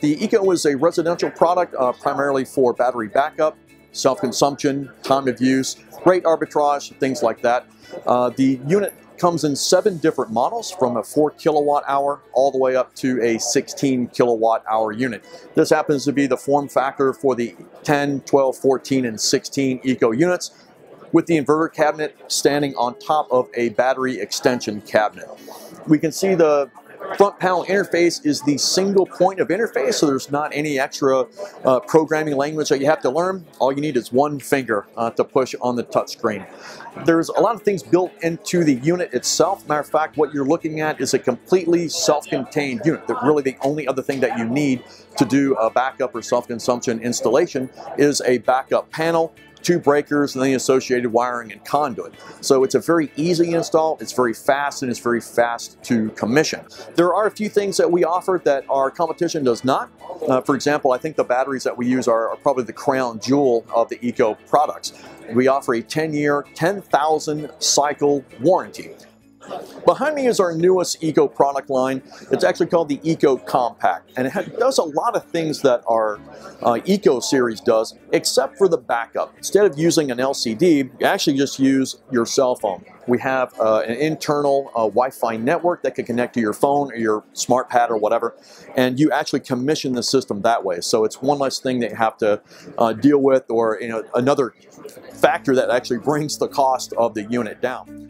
The Eco is a residential product uh, primarily for battery backup, self-consumption, time of use, rate arbitrage, things like that. Uh, the unit comes in seven different models from a 4 kilowatt hour all the way up to a 16 kilowatt hour unit. This happens to be the form factor for the 10, 12, 14, and 16 Eco units with the inverter cabinet standing on top of a battery extension cabinet. We can see the front panel interface is the single point of interface, so there's not any extra uh, programming language that you have to learn. All you need is one finger uh, to push on the touchscreen. There's a lot of things built into the unit itself. Matter of fact, what you're looking at is a completely self-contained unit. That really the only other thing that you need to do a backup or self-consumption installation is a backup panel two breakers, and the associated wiring and conduit. So it's a very easy install, it's very fast, and it's very fast to commission. There are a few things that we offer that our competition does not. Uh, for example, I think the batteries that we use are, are probably the crown jewel of the Eco products. We offer a 10-year, 10,000 cycle warranty. Behind me is our newest Eco product line. It's actually called the Eco Compact, and it does a lot of things that our uh, Eco series does, except for the backup. Instead of using an LCD, you actually just use your cell phone. We have uh, an internal uh, Wi-Fi network that can connect to your phone or your smart pad or whatever, and you actually commission the system that way. So it's one less thing that you have to uh, deal with or you know, another factor that actually brings the cost of the unit down.